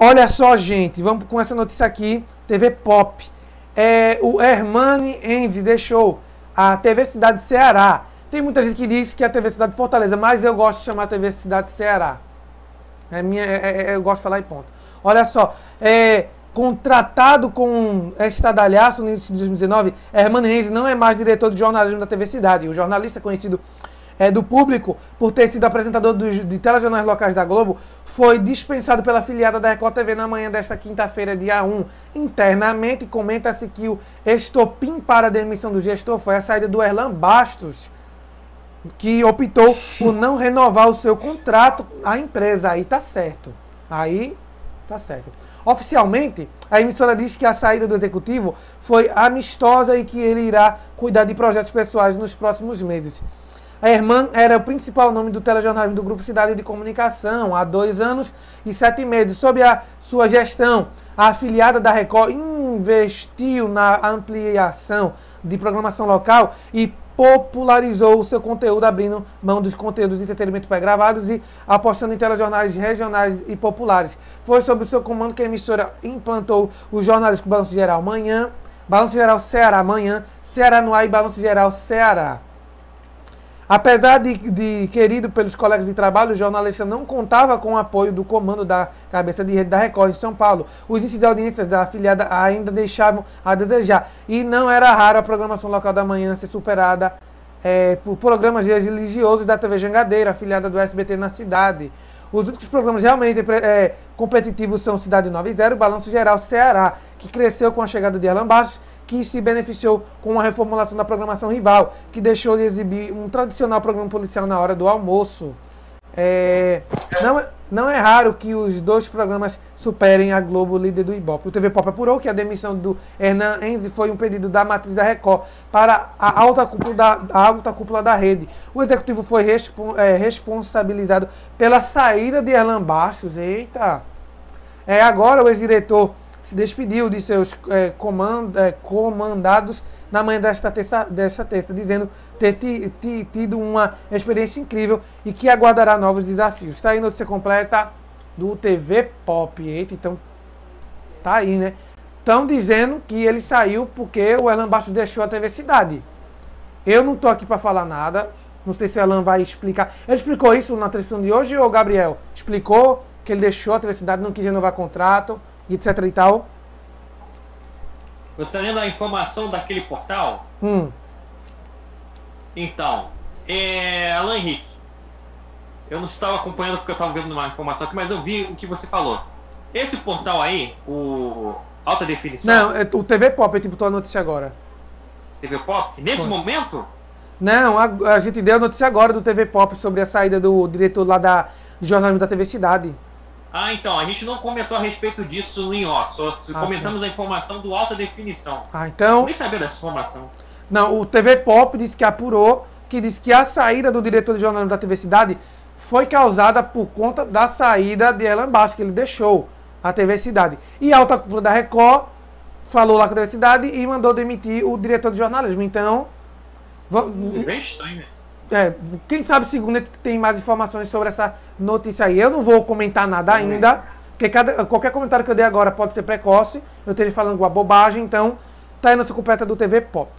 Olha só, gente, vamos com essa notícia aqui, TV Pop. É, o Hermani Enzi deixou a TV Cidade Ceará. Tem muita gente que diz que é a TV Cidade Fortaleza, mas eu gosto de chamar a TV Cidade Ceará. É minha, é, é, eu gosto de falar em ponto. Olha só, é, contratado com estadalhaço no início de 2019, Hermani Enzi não é mais diretor de jornalismo da TV Cidade. O jornalista conhecido é, do público por ter sido apresentador de telejornais locais da Globo, foi dispensado pela filiada da Record TV na manhã desta quinta-feira, dia 1. Internamente, comenta-se que o estopim para a demissão do gestor foi a saída do Erlan Bastos, que optou por não renovar o seu contrato à empresa. Aí tá certo. Aí tá certo. Oficialmente, a emissora diz que a saída do executivo foi amistosa e que ele irá cuidar de projetos pessoais nos próximos meses. A irmã era o principal nome do telejornalismo do Grupo Cidade de Comunicação há dois anos e sete meses. Sob a sua gestão, a afiliada da Record investiu na ampliação de programação local e popularizou o seu conteúdo, abrindo mão dos conteúdos de entretenimento pré-gravados e apostando em telejornais regionais e populares. Foi sob o seu comando que a emissora implantou o jornalismo Balanço Geral Manhã, Balanço Geral Ceará Manhã, Ceará no ar e Balanço Geral Ceará. Apesar de, de, querido pelos colegas de trabalho, o jornalista não contava com o apoio do comando da cabeça de rede da Record em São Paulo. Os índices de audiências da afiliada ainda deixavam a desejar. E não era raro a programação local da manhã ser superada é, por programas religiosos da TV Jangadeira, afiliada do SBT na cidade. Os únicos programas realmente é, competitivos são Cidade 9 e 0 Balanço Geral Ceará, que cresceu com a chegada de Alan Bastos que se beneficiou com a reformulação da programação rival, que deixou de exibir um tradicional programa policial na hora do almoço. É, não, não é raro que os dois programas superem a Globo líder do Ibope. O TV Pop apurou que a demissão do Hernan Enzi foi um pedido da matriz da Record para a alta cúpula da, alta cúpula da rede. O executivo foi respo, é, responsabilizado pela saída de Erlan Bastos. Eita! É, agora o ex-diretor se despediu de seus é, é, comandados na manhã desta terça, desta terça dizendo ter tido uma experiência incrível e que aguardará novos desafios. Está aí notícia completa do TV Pop. Eita, então, tá aí, né? Estão dizendo que ele saiu porque o Elan Bastos deixou a TV Cidade. Eu não estou aqui para falar nada. Não sei se o Elan vai explicar. Ele explicou isso na transmissão de hoje ou Gabriel? Explicou que ele deixou a TV Cidade, não quis renovar contrato etc e tal. Você está lendo a informação daquele portal? Hum. Então, é, Alan Henrique, eu não estava acompanhando porque eu estava vendo uma informação aqui, mas eu vi o que você falou. Esse portal aí, o Alta Definição. Não, é o TV Pop, a gente botou a notícia agora. TV Pop? Nesse Foi. momento? Não, a, a, gente deu a notícia agora do TV Pop sobre a saída do diretor lá da, do jornalismo da TV Cidade. Ah, então, a gente não comentou a respeito disso em off, só ah, comentamos sim. a informação do alta definição. Ah, então. nem sabia dessa informação. Não, o TV Pop disse que apurou, que disse que a saída do diretor de jornalismo da TV Cidade foi causada por conta da saída de Elan Baixo, que ele deixou a TV Cidade. E a alta cúpula da Record falou lá com a TV Cidade e mandou demitir o diretor de jornalismo. Então. É bem estranho, né? É, quem sabe segunda tem mais informações sobre essa notícia aí. Eu não vou comentar nada ainda, porque cada, qualquer comentário que eu dei agora pode ser precoce. Eu esteja falando uma bobagem, então tá aí nossa completa do TV Pop.